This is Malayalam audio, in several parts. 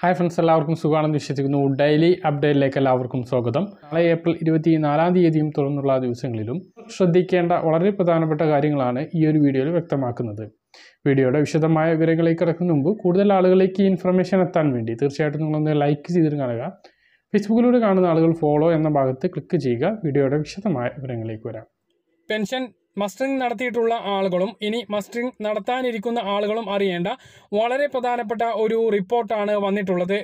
ഹായ് ഫ്രണ്ട്സ് എല്ലാവർക്കും സുഖമാണെന്ന് വിശ്വസിക്കുന്നു. ഡെയിലി അപ്ഡേറ്റിലേക്ക് എല്ലാവർക്കും സ്വാഗതം. നാളെ ഏപ്രിൽ ഇരുപത്തി നാലാം തീയതിയും തുടർന്നുള്ള ദിവസങ്ങളിലും ശ്രദ്ധിക്കേണ്ട വളരെ പ്രധാനപ്പെട്ട കാര്യങ്ങളാണ് ഈ ഒരു വീഡിയോയിൽ വ്യക്തമാക്കുന്നത്. വീഡിയോയുടെ വിശദമായ വിവരങ്ങളിലേക്ക് കിടക്കുന്ന മുമ്പ് കൂടുതൽ ആളുകളിലേക്ക് ഇൻഫർമേഷൻ എത്താൻ വേണ്ടി തീർച്ചയായിട്ടും നിങ്ങളൊന്ന് ലൈക്ക് ചെയ്തിട്ട് കാണുക. ഫേസ്ബുക്കിലൂടെ കാണുന്ന ആളുകൾ ഫോളോ എന്ന ഭാഗത്ത് ക്ലിക്ക് ചെയ്യുക. വീഡിയോയുടെ വിശദമായ വിവരങ്ങളിലേക്ക് വരാം. പെൻഷൻ മസ്റ്ററിംഗ് നടത്തിയിട്ടുള്ള ആളുകളും ഇനി മസ്റ്ററിംഗ് നടത്താനിരിക്കുന്ന ആളുകളും അറിയേണ്ട വളരെ പ്രധാനപ്പെട്ട ഒരു റിപ്പോർട്ടാണ് വന്നിട്ടുള്ളത്.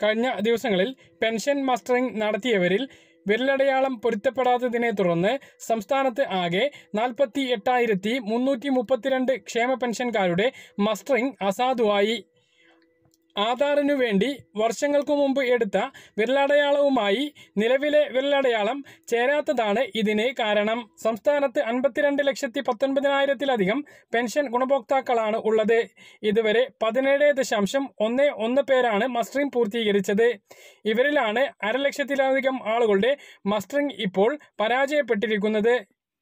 കഴിഞ്ഞ ദിവസങ്ങളിൽ പെൻഷൻ മസ്റ്ററിംഗ് നടത്തിയവരിൽ വിരലടയാളം പൊരുത്തപ്പെടാത്തതിനെ തുടർന്ന് സംസ്ഥാനത്ത് ആകെ നാൽപ്പത്തി എട്ടായിരത്തി മുന്നൂറ്റി മുപ്പത്തിരണ്ട് ക്ഷേമ പെൻഷൻകാരുടെ മസ്റ്ററിംഗ് അസാധുവായി. ആധാറിനു വേണ്ടി വർഷങ്ങൾക്കു മുമ്പ് എടുത്ത വിരലടയാളവുമായി നിലവിലെ വിരലടയാളം ചേരാത്തതാണ് ഇതിന് കാരണം. സംസ്ഥാനത്ത് അൻപത്തിരണ്ട് ലക്ഷത്തി പത്തൊൻപതിനായിരത്തിലധികം പെൻഷൻ ഗുണഭോക്താക്കളാണ് ഉള്ളത്. ഇതുവരെ പതിനേഴ് ദശാംശം ഒന്ന് ഒന്ന് പേരാണ് മസ്റ്ററിംഗ് പൂർത്തീകരിച്ചത്. ഇവരിലാണ് അരലക്ഷത്തിലധികം ആളുകളുടെ മസ്റ്ററിംഗ് ഇപ്പോൾ പരാജയപ്പെട്ടിരിക്കുന്നത്.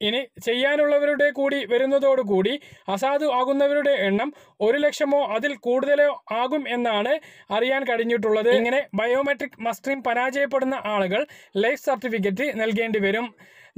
ഇനി ചെയ്യാനുള്ളവരുടെ കൂടി വരുന്നതോടുകൂടി അസാധു ആകുന്നവരുടെ എണ്ണം ഒരു ലക്ഷമോ അതിൽ കൂടുതലോ ആകും എന്നാണ് അറിയാൻ കഴിഞ്ഞിട്ടുള്ളത്. ഇങ്ങനെ ബയോമെട്രിക് മസ്റ്ററിംഗ് പരാജയപ്പെടുന്ന ആളുകൾ ലൈഫ് സർട്ടിഫിക്കറ്റ് നൽകേണ്ടി വരും.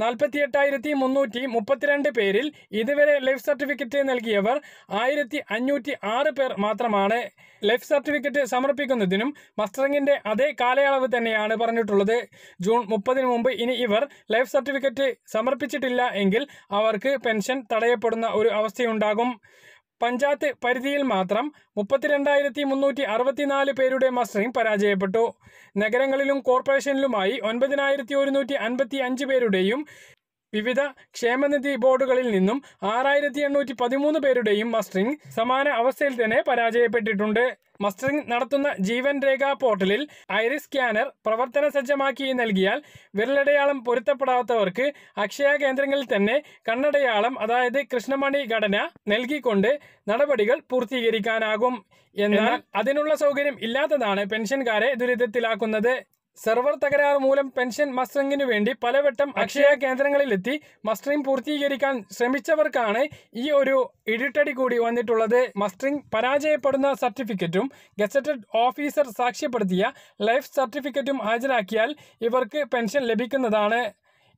നാൽപ്പത്തി എട്ടായിരത്തി മുന്നൂറ്റി മുപ്പത്തിരണ്ട് പേരിൽ ഇതുവരെ ലൈഫ് സർട്ടിഫിക്കറ്റ് നൽകിയവർ ആയിരത്തി അഞ്ഞൂറ്റി ആറ് പേർ മാത്രമാണ് ലൈഫ് സർട്ടിഫിക്കറ്റ് സമർപ്പിക്കുന്നതിനും മസ്റ്ററിങ്ങിന്റെ അതേ കാലയളവ് തന്നെയാണ് പറഞ്ഞിട്ടുള്ളത്. ജൂൺ മുപ്പതിന് മുമ്പ് ഇനി ഇവർ ലൈഫ് സർട്ടിഫിക്കറ്റ് സമർപ്പിച്ചിട്ടില്ല എങ്കിൽ അവർക്ക് പെൻഷൻ തടയപ്പെടുന്ന ഒരു അവസ്ഥയുണ്ടാകും. പഞ്ചായത്ത് പരിധിയിൽ മാത്രം മുപ്പത്തിരണ്ടായിരത്തി മുന്നൂറ്റി അറുപത്തിനാല് പേരുടെ മസ്റ്ററിംഗ് പരാജയപ്പെട്ടു. നഗരങ്ങളിലും കോർപ്പറേഷനിലുമായി ഒൻപതിനായിരത്തി ഒരുന്നൂറ്റി അൻപത്തി അഞ്ച് പേരുടെയും വിവിധ ക്ഷേമനിധി ബോർഡുകളിൽ നിന്നും ആറായിരത്തി എണ്ണൂറ്റി പതിമൂന്ന് പേരുടെയും മസ്റ്ററിംഗ് സമാന അവസ്ഥയിൽ തന്നെ പരാജയപ്പെട്ടിട്ടുണ്ട്. മസ്റ്ററിംഗ് നടത്തുന്ന ജീവൻ രേഖ പോർട്ടലിൽ ഐറിസ് സ്കാനർ പ്രവർത്തന സജ്ജമാക്കി നൽകിയാൽ വിരലടയാളം പൊരുത്തപ്പെടാത്തവർക്ക് അക്ഷയ കേന്ദ്രങ്ങളിൽ തന്നെ കണ്ണടയാളം അതായത് കൃഷ്ണമണി ഘടന നൽകിക്കൊണ്ട് നടപടികൾ പൂർത്തീകരിക്കാനാകും. എന്നാൽ അതിനുള്ള സൗകര്യം ഇല്ലാത്തതാണ് പെൻഷൻകാരെ ദുരിതത്തിലാക്കുന്നത്. സെർവർ തകരാറ് മൂലം പെൻഷൻ മസ്റ്ററിംഗിനു വേണ്ടി പലവട്ടം അക്ഷയ കേന്ദ്രങ്ങളിലെത്തി മസ്റ്ററിംഗ് പൂർത്തീകരിക്കാൻ ശ്രമിച്ചവർക്കാണ് ഈ ഒരു ഇടിട്ടടി കൂടി വന്നിട്ടുള്ളത്. മസ്റ്ററിംഗ് പരാജയപ്പെടുന്ന സർട്ടിഫിക്കറ്റും ഗസറ്റഡ് ഓഫീസർ സാക്ഷ്യപ്പെടുത്തിയ ലൈഫ് സർട്ടിഫിക്കറ്റും ഹാജരാക്കിയാൽ ഇവർക്ക് പെൻഷൻ ലഭിക്കുന്നതാണ്.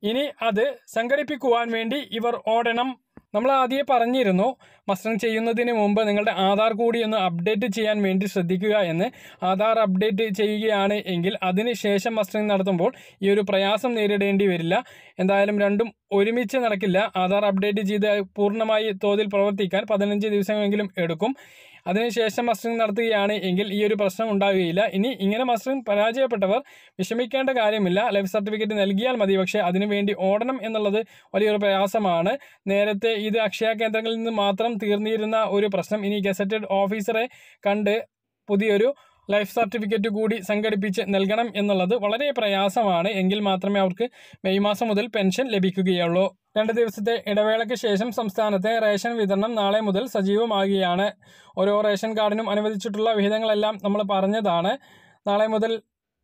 ഇനി അത് സംഘടിപ്പിക്കുവാൻ വേണ്ടി ഇവർ ഓടണം. നമ്മൾ ആദ്യമേ പറഞ്ഞിരുന്നു മസ്റ്ററിംഗ് ചെയ്യുന്നതിന് മുമ്പ് നിങ്ങളുടെ ആധാർ കൂടി ഒന്ന് അപ്ഡേറ്റ് ചെയ്യാൻ വേണ്ടി ശ്രദ്ധിക്കുക എന്ന്. ആധാർ അപ്ഡേറ്റ് ചെയ്യുകയാണ് എങ്കിൽ അതിനുശേഷം മസ്റ്ററിംഗ് നടത്തുമ്പോൾ ഈ ഒരു പ്രയാസം നേരിടേണ്ടി വരില്ല. എന്തായാലും രണ്ടും ഒരുമിച്ച് നടക്കില്ല. ആധാർ അപ്ഡേറ്റ് ചെയ്ത് പൂർണമായി തോതിൽ പ്രവർത്തിക്കാൻ പതിനഞ്ച് ദിവസമെങ്കിലും എടുക്കും. അതിനുശേഷം മസ്റ്ററിംഗ് നടത്തുകയാണ്. എങ്കിൽ ഈ ഒരു പ്രശ്നം ഉണ്ടാവുകയില്ല. ഇനി ഇങ്ങനെ മസ്റ്ററിംഗ് പരാജയപ്പെട്ടവർ വിഷമിക്കേണ്ട കാര്യമില്ല. ലൈഫ് സർട്ടിഫിക്കറ്റ് നൽകിയാൽ മതി. പക്ഷേ അതിനുവേണ്ടി ഓടണം എന്നുള്ളത് വലിയൊരു പ്രയാസമാണ്. നേരത്തെ ഇത് അക്ഷയ കേന്ദ്രങ്ങളിൽ നിന്ന് മാത്രം തീർന്നിരുന്ന ഒരു പ്രശ്നം ഇനി ഗസറ്റഡ് ഓഫീസറെ കണ്ട് പുതിയൊരു ലൈഫ് സർട്ടിഫിക്കറ്റ് കൂടി സംഘടിപ്പിച്ച് നൽകണം എന്നുള്ളത് വളരെ പ്രയാസമാണ്. എങ്കിൽ മാത്രമേ അവർക്ക് മെയ് മാസം മുതൽ പെൻഷൻ ലഭിക്കുകയുള്ളൂ. രണ്ട് ദിവസത്തെ ഇടവേളയ്ക്ക് ശേഷം സംസ്ഥാനത്തെ റേഷൻ വിതരണം നാളെ മുതൽ സജീവമാകുകയാണ്. ഓരോ റേഷൻ കാർഡിനും അനുവദിച്ചിട്ടുള്ള വിഹിതങ്ങളെല്ലാം നമ്മൾ പറഞ്ഞതാണ്. നാളെ മുതൽ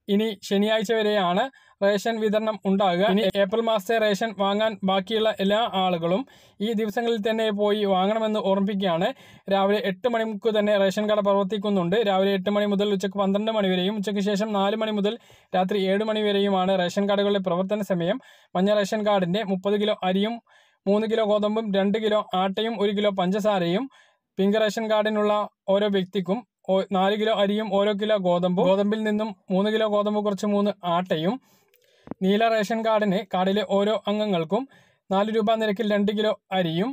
ഇനി ശനിയാഴ്ച വരെയാണ് റേഷൻ വിതരണം ഉണ്ടാകുക. ഇനി ഏപ്രിൽ മാസത്തെ റേഷൻ വാങ്ങാൻ ബാക്കിയുള്ള എല്ലാ ആളുകളും ഈ ദിവസങ്ങളിൽ തന്നെ പോയി വാങ്ങണമെന്ന് ഓർമ്മിപ്പിക്കുകയാണ്. രാവിലെ എട്ട് മണിക്ക് തന്നെ റേഷൻ കട പ്രവർത്തിക്കുന്നുണ്ട്. രാവിലെ എട്ട് മണി മുതൽ ഉച്ചയ്ക്ക് പന്ത്രണ്ട് മണി വരെയും ഉച്ചയ്ക്ക് ശേഷം നാല് മണി മുതൽ രാത്രി ഏഴ് മണി വരെയുമാണ് റേഷൻ കാർഡുകളുടെ പ്രവർത്തന സമയം. മഞ്ഞ റേഷൻ കാർഡിന്റെ മുപ്പത് കിലോ അരിയും മൂന്ന് കിലോ ഗോതമ്പും രണ്ട് കിലോ ആട്ടയും ഒരു കിലോ പഞ്ചസാരയും പിങ്ക് റേഷൻ കാർഡിനുള്ള ഓരോ വ്യക്തിക്കും നാല് കിലോ അരിയും ഓരോ കിലോ ഗോതമ്പും ഗോതമ്പിൽ നിന്നും മൂന്ന് കിലോ ഗോതമ്പ് കുറച്ച് മൂന്ന് ആട്ടയും നീല റേഷൻ കാർഡിന് കാർഡിലെ ഓരോ അംഗങ്ങൾക്കും നാല് രൂപ നിരക്കിൽ രണ്ട് കിലോ അരിയും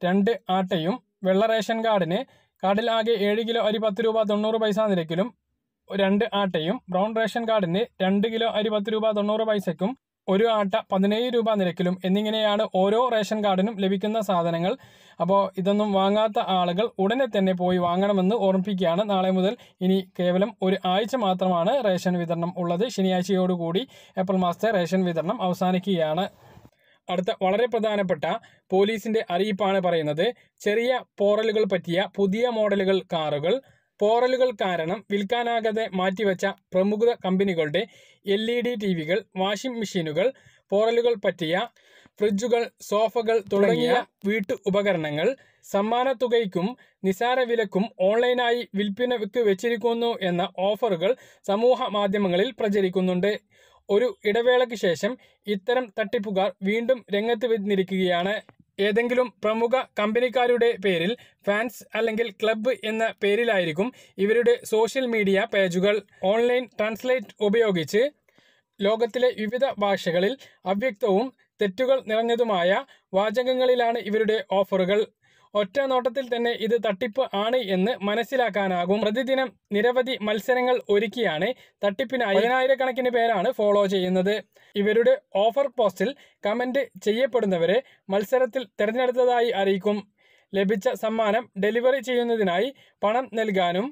രണ്ട് ആട്ടയും വെള്ള റേഷൻ കാർഡിന് കാർഡിൽ ആകെ ഏഴ് കിലോ അരി പത്ത് രൂപ തൊണ്ണൂറ് പൈസ നിരക്കിലും രണ്ട് ആട്ടയും ബ്രൗൺ റേഷൻ കാർഡിന് രണ്ട് കിലോ അരി പത്ത് രൂപ തൊണ്ണൂറ് പൈസയ്ക്കും ഒരു ആട്ട പതിനേഴ് രൂപ നിരക്കിലും എന്നിങ്ങനെയാണ് ഓരോ റേഷൻ കാർഡിനും ലഭിക്കുന്ന സാധനങ്ങൾ. അപ്പോൾ ഇതൊന്നും വാങ്ങാത്ത ആളുകൾ ഉടനെ തന്നെ പോയി വാങ്ങണമെന്ന് ഓർമ്മിപ്പിക്കുകയാണ്. നാളെ മുതൽ ഇനി കേവലം ഒരു ആഴ്ച മാത്രമാണ് റേഷൻ വിതരണം ഉള്ളത്. ശനിയാഴ്ചയോടുകൂടി ഏപ്രിൽ മാസത്തെ റേഷൻ വിതരണം അവസാനിക്കുകയാണ്. അടുത്ത വളരെ പ്രധാനപ്പെട്ട പോലീസിന്റെ അറിയിപ്പാണ് പറയുന്നത്. ചെറിയ പോറലുകൾ പറ്റിയ പുതിയ മോഡലുകൾ കാറുകൾ പോറലുകൾ കാരണം വിൽക്കാനാകാതെ മാറ്റിവെച്ച പ്രമുഖ കമ്പനികളുടെ എൽ ഇ ഡി ടി വികൾ വാഷിംഗ് മെഷീനുകൾ പോറലുകൾ പറ്റിയ ഫ്രിഡ്ജുകൾ സോഫകൾ തുടങ്ങിയ വീട്ടു ഉപകരണങ്ങൾ സമ്മാന തുകയ്ക്കും നിസാര വിലക്കും ഓൺലൈനായി വിൽപ്പനയ്ക്ക് വെച്ചിരിക്കുന്നു എന്ന ഓഫറുകൾ സമൂഹ മാധ്യമങ്ങളിൽ പ്രചരിക്കുന്നുണ്ട്. ഒരു ഇടവേളയ്ക്ക് ശേഷം ഇത്തരം തട്ടിപ്പുകാർ വീണ്ടും രംഗത്ത് വന്നിരിക്കുകയാണ്. ഏതെങ്കിലും പ്രമുഖ കമ്പനിക്കാരുടെ പേരിൽ ഫാൻസ് അല്ലെങ്കിൽ ക്ലബ്ബ് എന്ന പേരിലായിരിക്കും ഇവരുടെ സോഷ്യൽ മീഡിയ പേജുകൾ. ഓൺലൈൻ ട്രാൻസ്ലേറ്റ് ഉപയോഗിച്ച് ലോകത്തിലെ വിവിധ ഭാഷകളിൽ അവ്യക്തവും തെറ്റുകൾ നിറഞ്ഞതുമായ വാചകങ്ങളിലാണ് ഇവരുടെ ഓഫറുകൾ. ഒറ്റ നോട്ടത്തിൽ തന്നെ ഇത് തട്ടിപ്പ് ആണ് എന്ന് മനസ്സിലാക്കാനാകും. പ്രതിദിനം നിരവധി മത്സരങ്ങൾ ഒരുക്കിയാണ് തട്ടിപ്പിനായി പതിനായിരക്കണക്കിന് പേരാണ് ഫോളോ ചെയ്യുന്നത്. ഇവരുടെ ഓഫർ പോസ്റ്റിൽ കമന്റ് ചെയ്യപ്പെടുന്നവരെ മത്സരത്തിൽ തിരഞ്ഞെടുത്തതായി അറിയിക്കും. ലഭിച്ച സമ്മാനം ഡെലിവറി ചെയ്യുന്നതിനായി പണം നൽകാനും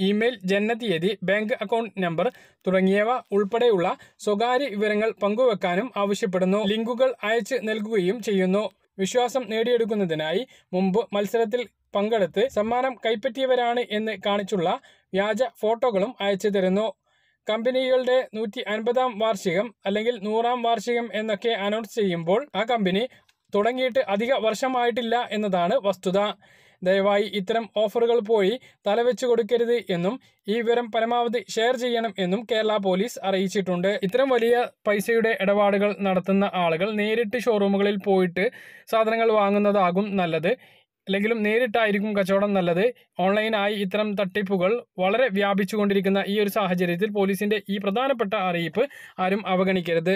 ഇമെയിൽ ജനനതീയതി ബാങ്ക് അക്കൗണ്ട് നമ്പർ തുടങ്ങിയവ ഉൾപ്പെടെയുള്ള സ്വകാര്യ വിവരങ്ങൾ പങ്കുവെക്കാനും ആവശ്യപ്പെടുന്നു. ലിങ്കുകൾ അയച്ച് നൽകുകയും ചെയ്യുന്നു. വിശ്വാസം നേടിയെടുക്കുന്നതിനായി മുമ്പ് മത്സരത്തിൽ പങ്കെടുത്ത് സമ്മാനം കൈപ്പറ്റിയവരാണ് എന്ന് കാണിച്ചുള്ള വ്യാജ ഫോട്ടോകളും അയച്ചു തരുന്നു. കമ്പനികളുടെ നൂറ്റി അൻപതാം വാർഷികം അല്ലെങ്കിൽ നൂറാം വാർഷികം എന്നൊക്കെ അനൗൺസ് ചെയ്യുമ്പോൾ ആ കമ്പനി തുടങ്ങിയിട്ട് അധിക വർഷമായിട്ടില്ല എന്നതാണ് വസ്തുത. ദയവായി ഇത്തരം ഓഫറുകൾ പോയി തലവെച്ചു കൊടുക്കരുത് എന്നും ഈ വിവരം പരമാവധി ഷെയർ ചെയ്യണം എന്നും കേരള പോലീസ് അറിയിച്ചിട്ടുണ്ട്. ഇത്തരം വലിയ പൈസയുടെ ഇടപാടുകൾ നടത്തുന്ന ആളുകൾ നേരിട്ട് ഷോറൂമുകളിൽ പോയിട്ട് സാധനങ്ങൾ വാങ്ങുന്നതാകും നല്ലത്. അല്ലെങ്കിലും നേരിട്ടായിരിക്കും കച്ചവടം നല്ലത്. ഓൺലൈനായി ഇത്തരം തട്ടിപ്പുകൾ വളരെ വ്യാപിച്ചുകൊണ്ടിരിക്കുന്ന ഈ ഒരു സാഹചര്യത്തിൽ പോലീസിന്റെ ഈ പ്രധാനപ്പെട്ട അറിയിപ്പ് ആരും അവഗണിക്കരുത്.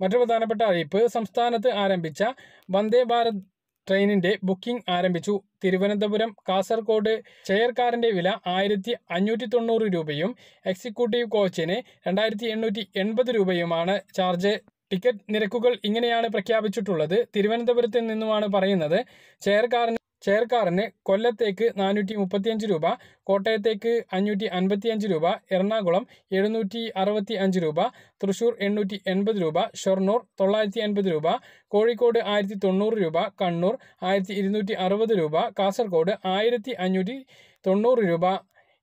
മറ്റു പ്രധാനപ്പെട്ട അറിയിപ്പ്. സംസ്ഥാനത്ത് ആരംഭിച്ച വന്ദേ ഭാരത് ട്രെയിനിന്റെ ബുക്കിംഗ് ആരംഭിച്ചു. തിരുവനന്തപുരം കാസർഗോഡ് ചെയർ കാറിന്റെ വില ആയിരത്തി അഞ്ഞൂറ്റി തൊണ്ണൂറ് രൂപയും എക്സിക്യൂട്ടീവ് കോച്ചിന് രണ്ടായിരത്തി എണ്ണൂറ്റി എൺപത് രൂപയുമാണ് ചാർജ്. ടിക്കറ്റ് നിരക്കുകൾ ഇങ്ങനെയാണ് പ്രഖ്യാപിച്ചിട്ടുള്ളത്. തിരുവനന്തപുരത്ത് നിന്നുമാണ് പറയുന്നത്. ചെയർ കാറിന് ചെയർ കാറിന് കൊല്ലത്തേക്ക് നാനൂറ്റി മുപ്പത്തിയഞ്ച് രൂപ കോട്ടയത്തേക്ക് അഞ്ഞൂറ്റി അൻപത്തിയഞ്ച് രൂപ എറണാകുളം എഴുന്നൂറ്റി അറുപത്തി അഞ്ച് രൂപ തൃശൂർ എണ്ണൂറ്റി എൺപത് രൂപ ഷൊർണൂർ തൊള്ളായിരത്തി അൻപത് രൂപ കോഴിക്കോട് ആയിരത്തി തൊണ്ണൂറ് രൂപ കണ്ണൂർ ആയിരത്തി ഇരുന്നൂറ്റി അറുപത് രൂപ കാസർഗോഡ് ആയിരത്തി അഞ്ഞൂറ്റി തൊണ്ണൂറ് രൂപ.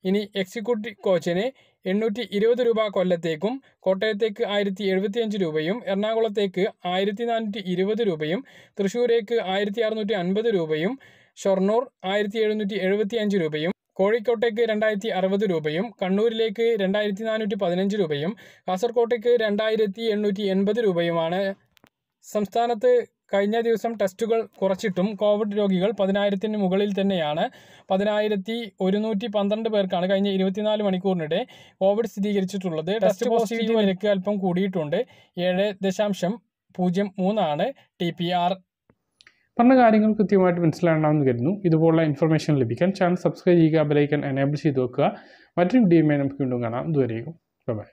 ഇനി എക്സിക്യൂട്ടീവ് കോച്ചിന് എണ്ണൂറ്റി ഇരുപത് രൂപ കൊല്ലത്തേക്കും കോട്ടയത്തേക്ക് ആയിരത്തി എഴുപത്തിയഞ്ച് രൂപയും എറണാകുളത്തേക്ക് ആയിരത്തി നാനൂറ്റി ഇരുപത് രൂപയും തൃശ്ശൂരേക്ക് ആയിരത്തി അറുന്നൂറ്റി അൻപത് രൂപയും ഷൊർണൂർ ആയിരത്തി എഴുന്നൂറ്റി എഴുപത്തി അഞ്ച് രൂപയും കോഴിക്കോട്ടേക്ക് രണ്ടായിരത്തി അറുപത് രൂപയും കണ്ണൂരിലേക്ക് രണ്ടായിരത്തി നാനൂറ്റി പതിനഞ്ച് രൂപയും കാസർകോട്ടേക്ക് രണ്ടായിരത്തി എണ്ണൂറ്റി എൺപത് രൂപയുമാണ്. സംസ്ഥാനത്ത് കഴിഞ്ഞ ദിവസം ടെസ്റ്റുകൾ കുറച്ചിട്ടും കോവിഡ് രോഗികൾ പതിനായിരത്തിന് മുകളിൽ തന്നെയാണ്. പതിനായിരത്തി ഒരുന്നൂറ്റി പന്ത്രണ്ട് പേർക്കാണ് കഴിഞ്ഞ ഇരുപത്തിനാല് മണിക്കൂറിനിടെ കോവിഡ് സ്ഥിരീകരിച്ചിട്ടുള്ളത്. ടെസ്റ്റ് പോസിറ്റീവ് നിരക്ക് അല്പം കൂടിയിട്ടുണ്ട്. ഏഴ് ദശാംശം പൂജ്യം മൂന്നാണ് ടി പി ആർ. പറഞ്ഞ കാര്യങ്ങൾ കൃത്യമായിട്ട് മനസ്സിലാകണമെന്ന് കരുതുന്നു. ഇതുപോലുള്ള ഇൻഫർമേഷൻ ലഭിക്കാൻ ചാനൽ സബ്സ്ക്രൈബ് ചെയ്യുക ബെലൈക്കൻ എനേബിൾ ചെയ്ത് വെക്കുക. മറ്റൊരു വീഡിയോയുമായി നമുക്ക് വീണ്ടും കാണാം. ഇതുവരെയും ബൈ